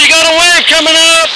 you got a wave coming up.